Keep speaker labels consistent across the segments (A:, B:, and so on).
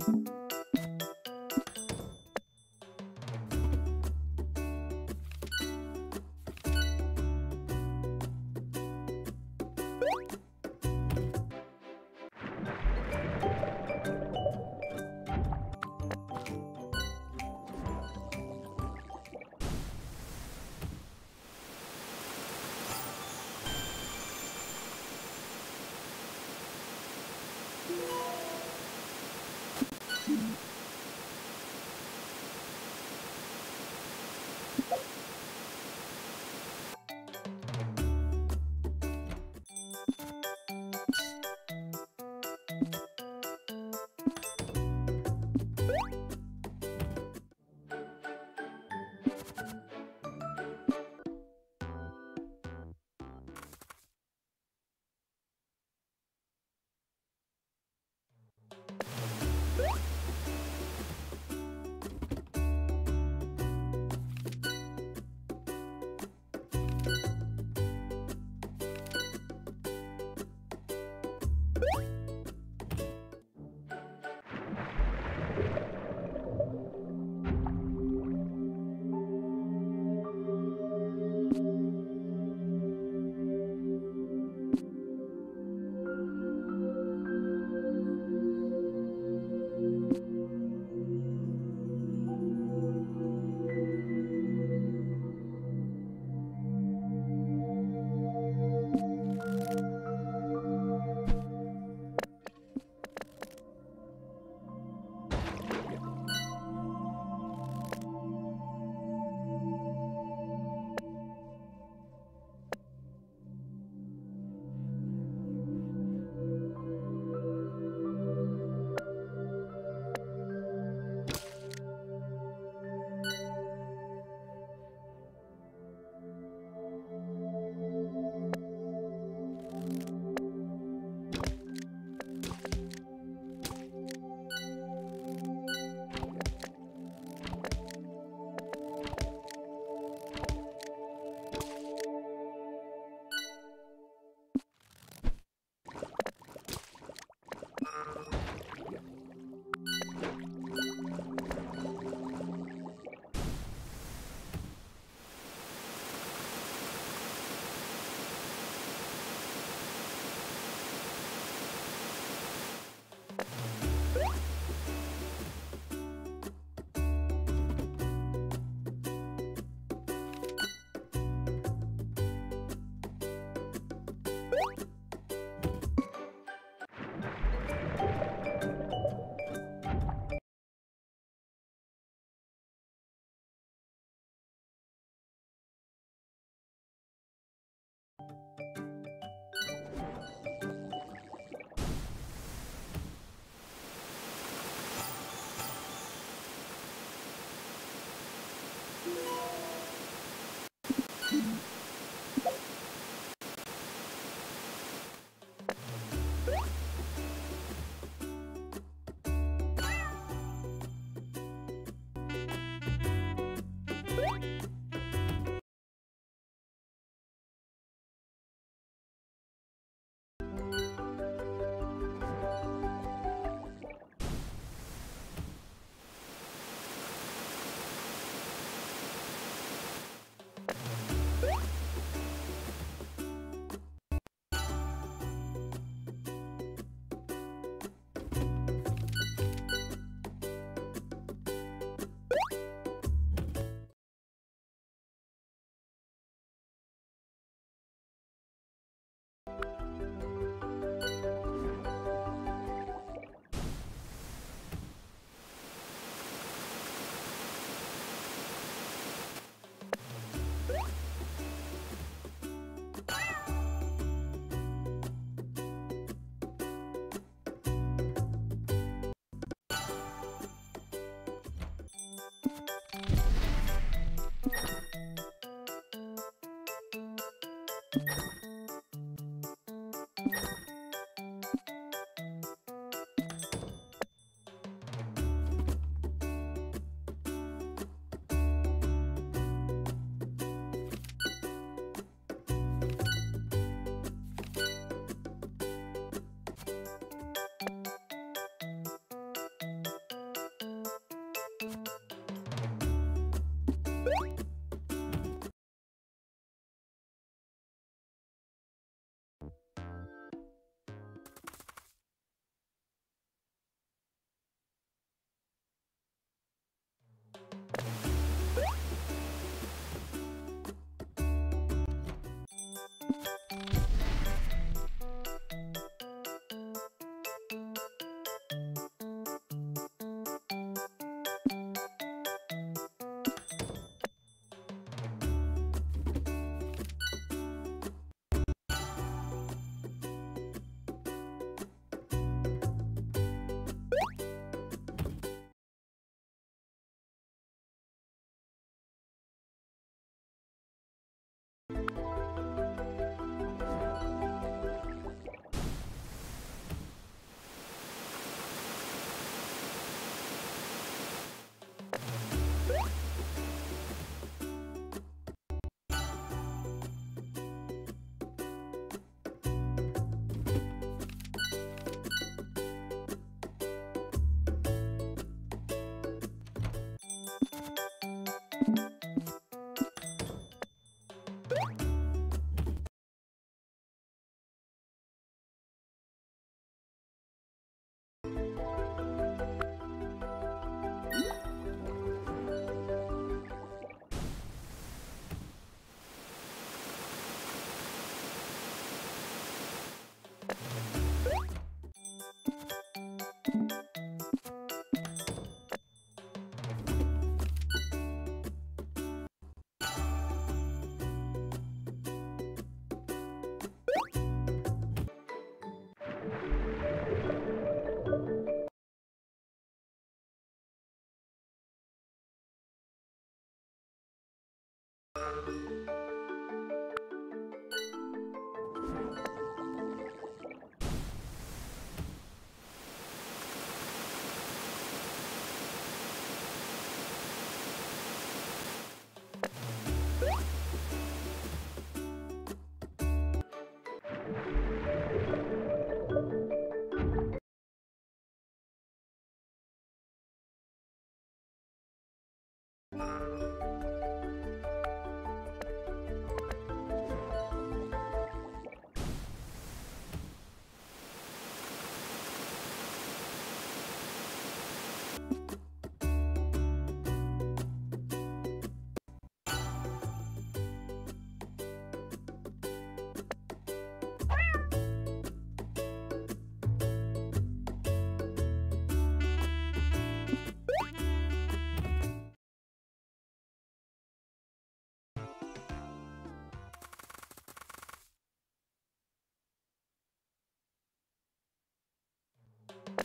A: Thank you. Bye. you Thank you.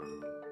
B: Thank you.